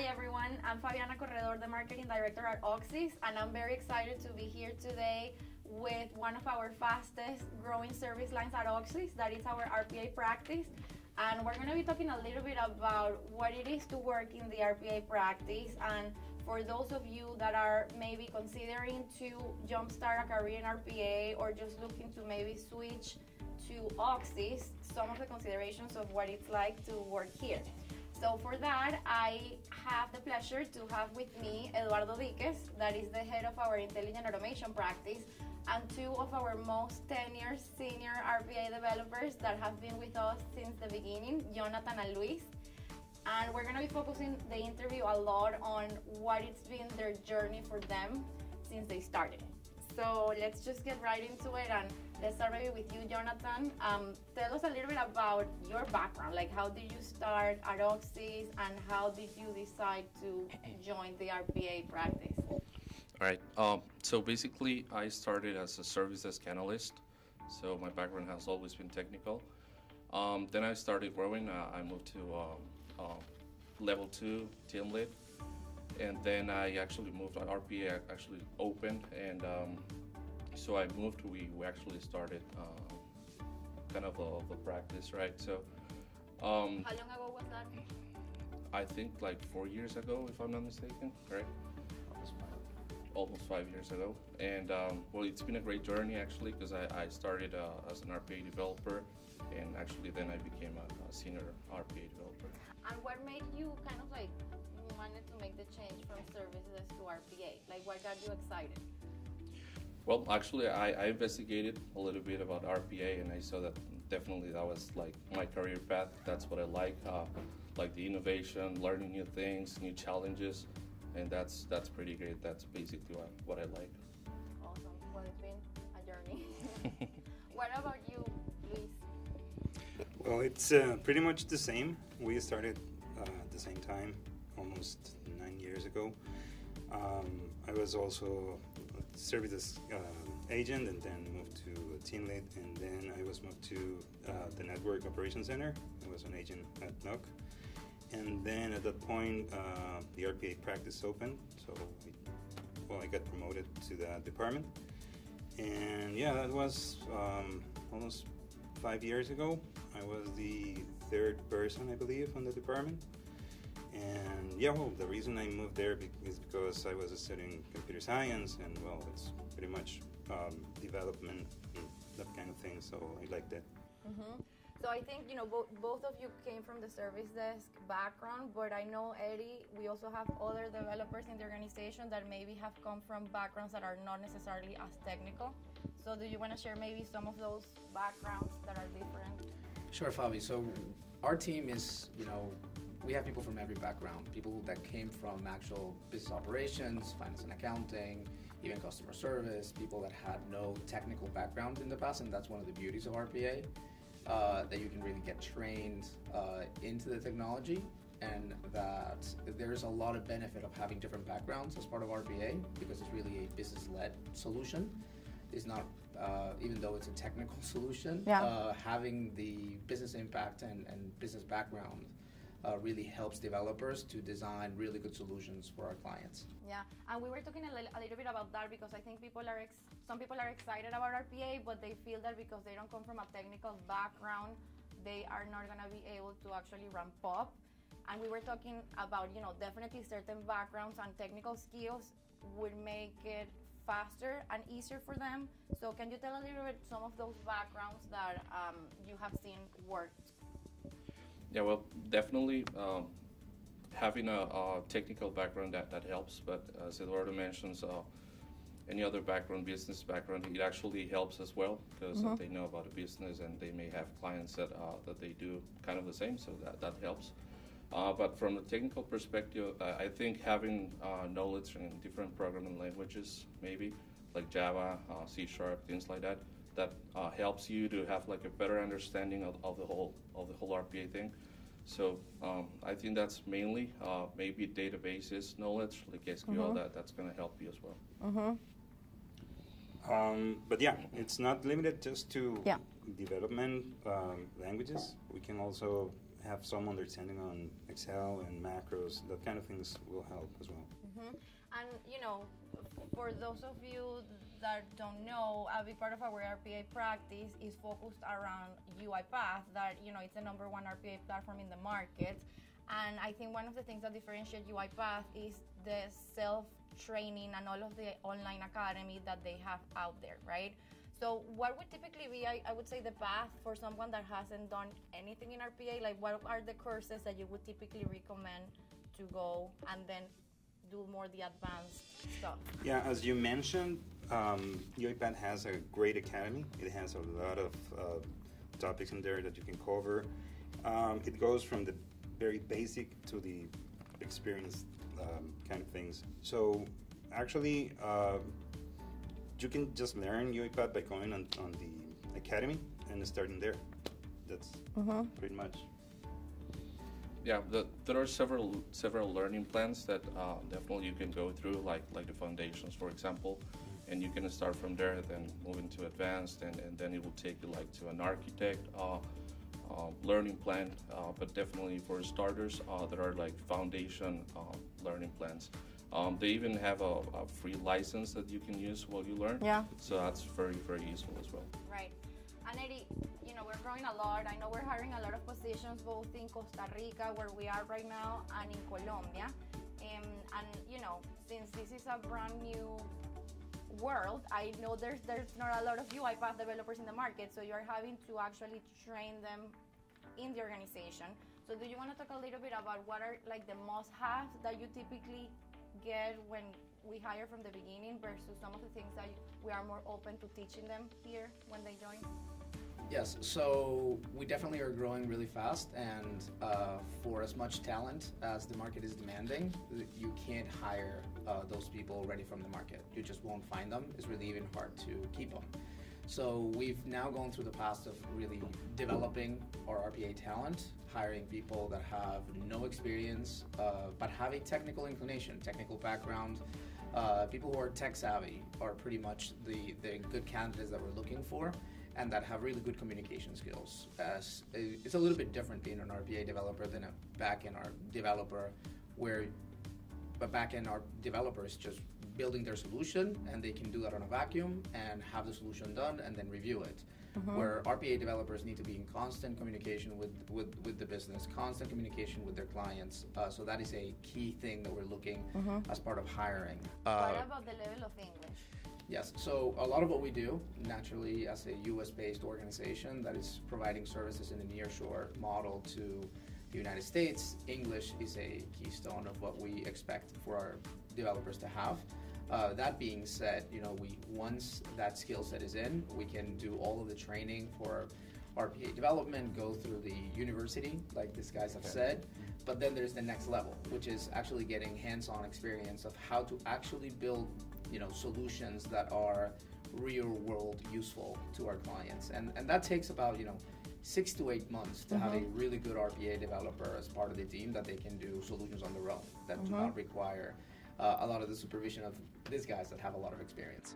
Hi everyone, I'm Fabiana Corredor, the Marketing Director at Auxis, and I'm very excited to be here today with one of our fastest growing service lines at Auxis, that is our RPA practice. And we're going to be talking a little bit about what it is to work in the RPA practice. And for those of you that are maybe considering to jumpstart a career in RPA or just looking to maybe switch to Auxis, some of the considerations of what it's like to work here. So for that, I have the pleasure to have with me Eduardo Viquez, that is the head of our intelligent automation practice, and two of our most tenured senior RPA developers that have been with us since the beginning, Jonathan and Luis. And we're gonna be focusing the interview a lot on what it's been their journey for them since they started. So let's just get right into it and let's start maybe with you, Jonathan. Um, tell us a little bit about your background. Like, how did you start at Auxis and how did you decide to join the RPA practice? All right. Um, so basically, I started as a service desk analyst. So my background has always been technical. Um, then I started growing. Uh, I moved to um, uh, level two team lead and then I actually moved. RPA actually opened, and um, so I moved. We, we actually started uh, kind of a, a, practice, right? So. Um, How long ago was that? I think like four years ago, if I'm not mistaken, right? Almost five. Almost five years ago, and um, well, it's been a great journey actually because I, I started uh, as an RPA developer, and actually then I became a, a senior RPA developer. And what made you kind of like wanted to make the change from services to RPA? Like, what got you excited? Well, actually, I, I investigated a little bit about RPA, and I saw that definitely that was like my career path. That's what I like, uh, like the innovation, learning new things, new challenges, and that's that's pretty great. That's basically what, what I like. Awesome. Well, it's been a journey. what about you, Luis? Well, it's uh, pretty much the same. We started uh, at the same time almost nine years ago. Um, I was also a service uh, agent and then moved to team lead and then I was moved to uh, the network operations center. I was an agent at NOC. And then at that point, uh, the RPA practice opened. So, we, well, I got promoted to that department. And yeah, that was um, almost five years ago. I was the third person, I believe, on the department. And yeah, well, the reason I moved there is because I was studying computer science, and well, it's pretty much um, development and that kind of thing. So I like that. Mm-hmm. So I think you know both both of you came from the service desk background, but I know Eddie, we also have other developers in the organization that maybe have come from backgrounds that are not necessarily as technical. So do you want to share maybe some of those backgrounds that are different? Sure, Fabi. So our team is, you know, we have people from every background, people that came from actual business operations, finance and accounting, even customer service, people that had no technical background in the past, and that's one of the beauties of RPA, uh, that you can really get trained uh, into the technology and that there's a lot of benefit of having different backgrounds as part of RPA because it's really a business-led solution. It's not, uh, even though it's a technical solution, yeah. Uh, having the business impact and, and business background uh, really helps developers to design really good solutions for our clients. Yeah, and we were talking a, a little bit about that because I think people are ex- some people are excited about RPA, but they feel that because they don't come from a technical background, they are not going to be able to actually ramp up. And we were talking about, you know, definitely certain backgrounds and technical skills would make it faster and easier for them. So, can you tell a little bit some of those backgrounds that um, you have seen worked yeah, well, definitely um, having a, a, technical background that, that helps. But as Eduardo mentions, uh, any other background, business background, it actually helps as well because mm-hmm. they know about a business and they may have clients that uh, that they do kind of the same, so that that helps. Uh, but from a technical perspective, I think having uh, knowledge in different programming languages, maybe like Java, uh, C Sharp, things like that, that uh, helps you to have like a better understanding of, of the whole of the whole RPA thing. So um, I think that's mainly uh, maybe databases knowledge like SQL mm-hmm. that that's going to help you as well. Mm-hmm. Um, but yeah, it's not limited just to yeah. development um, languages. We can also have some understanding on Excel and macros, that kind of things will help as well. Mm-hmm. And you know, for those of you that don't know, a big part of our RPA practice is focused around UiPath. That you know, it's the number one RPA platform in the market. And I think one of the things that differentiates UiPath is the self training and all of the online academy that they have out there, right? So, what would typically be, I, I, would say, the path for someone that hasn't done anything in RPA? Like, what are the courses that you would typically recommend to go and then do more the advanced stuff? Yeah, as you mentioned, um, UiPath has a great academy. It has a lot of uh, topics in there that you can cover. Um, it goes from the very basic to the experienced um, kind of things. So actually, uh, you can just learn UiPath by going on, on the academy and starting there. That's mm-hmm. pretty much. Yeah, the, there are several several learning plans that uh, definitely you can go through, like like the foundations, for example, and you can start from there, then move into advanced, and, and then it will take you like to an architect. Uh, uh, learning plan, uh, but definitely for starters, uh, there are like foundation learning plans. Um, they even have a, a, free license that you can use while you learn. Yeah. So that's very, very useful as well. Right. And Eddie, you know, we're growing a lot. I know we're hiring a lot of positions both in Costa Rica, where we are right now, and in Colombia. Um, and, you know, since this is a brand new world, I know there's there's not a lot of UiPath developers in the market, so you're having to actually train them in the organization. So do you want to talk a little bit about what are like the must-haves that you typically get when we hire from the beginning versus some of the things that we are more open to teaching them here when they join? Yes, so we definitely are growing really fast, and uh, for as much talent as the market is demanding, you can't hire uh, those people already from the market. You just won't find them. It's really even hard to keep them. So we've now gone through the path of really developing our RPA talent, hiring people that have no experience uh, but have a technical inclination, technical background. Uh, people who are tech savvy are pretty much the, the good candidates that we're looking for and that have really good communication skills. As uh, it's a little bit different being an RPA developer than a backend or developer, where a backend our developer is just building their solution and they can do that on a vacuum and have the solution done and then review it. Mm-hmm. Where RPA developers need to be in constant communication with, with, with the business, constant communication with their clients. Uh, so that is a key thing that we're looking mm-hmm. as part of hiring. Uh, what about the level of English? Yes, so a lot of what we do, naturally, as a US based organization that is providing services in a nearshore model to the United States, English is a keystone of what we expect for our developers to have. Uh, that being said, you know, we once that skill set is in, we can do all of the training for RPA development, go through the university, like these guys have said. But then there's the next level, which is actually getting hands-on experience of how to actually build you know solutions that are real world useful to our clients and and that takes about you know six to eight months to mm-hmm. have a mm-hmm. really good RPA developer as part of the team that they can do solutions on their own that mm-hmm. do not require uh, a lot of the supervision of these guys that have a lot of experience.